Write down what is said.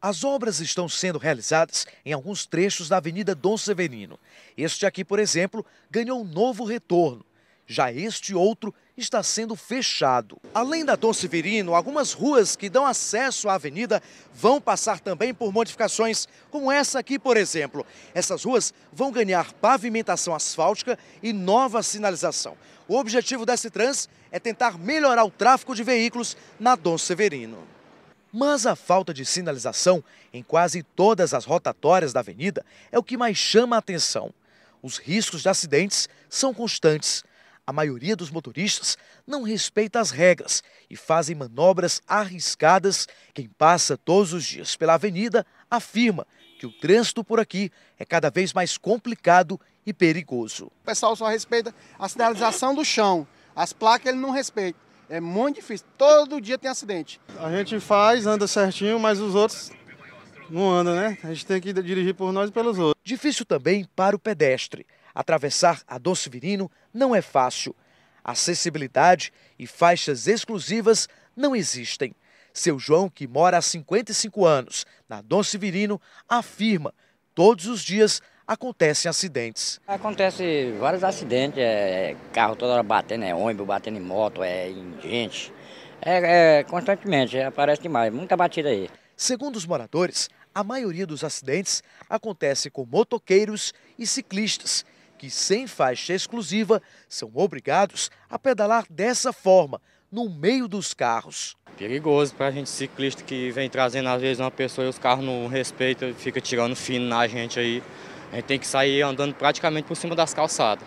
As obras estão sendo realizadas em alguns trechos da Avenida Dom Severino. Este aqui, por exemplo, ganhou um novo retorno. Já este outro está sendo fechado. Além da Dom Severino, algumas ruas que dão acesso à avenida vão passar também por modificações, como essa aqui, por exemplo. Essas ruas vão ganhar pavimentação asfáltica e nova sinalização. O objetivo desse trans é tentar melhorar o tráfego de veículos na Dom Severino. Mas a falta de sinalização em quase todas as rotatórias da avenida é o que mais chama a atenção. Os riscos de acidentes são constantes a maioria dos motoristas não respeita as regras e fazem manobras arriscadas. Quem passa todos os dias pela avenida afirma que o trânsito por aqui é cada vez mais complicado e perigoso. O pessoal só respeita a sinalização do chão, as placas ele não respeita. É muito difícil, todo dia tem acidente. A gente faz, anda certinho, mas os outros não andam, né? A gente tem que dirigir por nós e pelos outros. Difícil também para o pedestre. Atravessar a Dom Severino não é fácil. Acessibilidade e faixas exclusivas não existem. Seu João, que mora há 55 anos na Dom Severino, afirma: todos os dias acontecem acidentes. Acontece vários acidentes, é, carro toda hora batendo, é ônibus batendo em moto, é em gente. É, é, constantemente, aparece demais, muita batida aí. Segundo os moradores, a maioria dos acidentes acontece com motoqueiros e ciclistas que, sem faixa exclusiva, são obrigados a pedalar dessa forma, no meio dos carros. Perigoso para a gente ciclista que vem trazendo às vezes uma pessoa e os carros não respeitam, fica tirando fino na gente aí. A gente tem que sair andando praticamente por cima das calçadas.